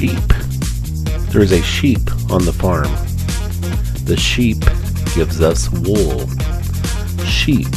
sheep. There is a sheep on the farm. The sheep gives us wool. Sheep